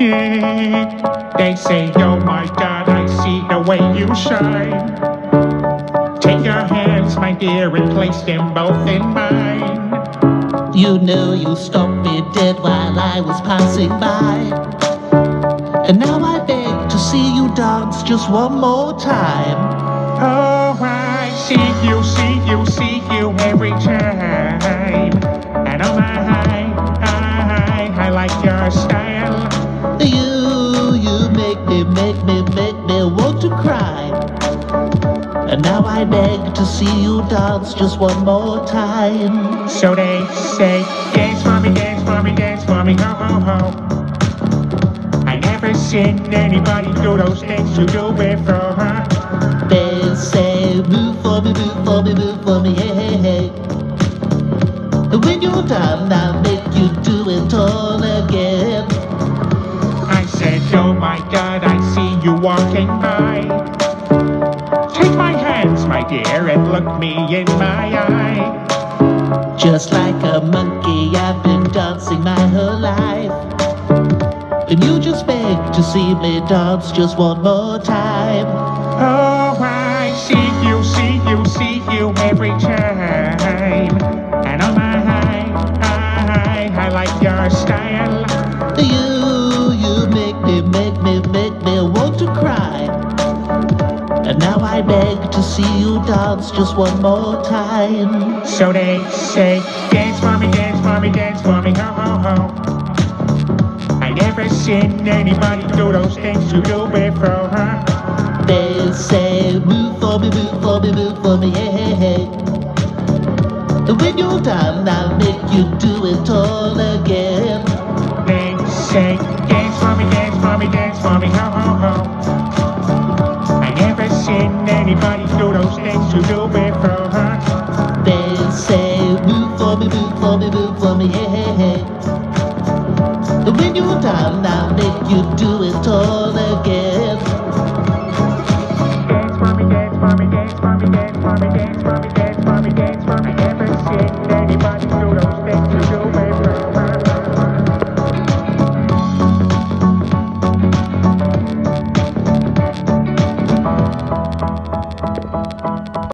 They say, oh my God, I see the way you shine. Take your hands, my dear, and place them both in mine. You know you stopped me dead while I was passing by. And now I beg to see you dance just one more time. Oh, I see you, see you, see you every time. Make me, make me, want to cry. And now I beg to see you dance just one more time. So they say, dance for me, dance for me, dance for me, ho ho ho. I never seen anybody do those things you do for her. They say, move for me, move for me, move for me, hey, hey, hey. And when you're done, I'll make you do it all again. My God, I see you walking by. Take my hands, my dear, and look me in my eye. Just like a monkey, I've been dancing my whole life. And you just beg to see me dance just one more time. Oh, I see you, see you, see you every time. And my, I, I, I like your style. Beg to see you dance just one more time. So they say, dance for me, dance for me, dance for me, ho ho ho. I never seen anybody do those things you do for her. They say, move for me, move for me, move for me, hey, hey, hey. When you're done, I'll make you do it all again. They say, dance for me, dance for me, dance for me, ho ho ho. to go back from her. They say, boo for me, boo for me, boo for me, hey, hey, hey. When you I'll make you do it all again. Dance for me, dance for me, dance for me, dance for me, dance for me, dance for me, dance for me, everything, anybody.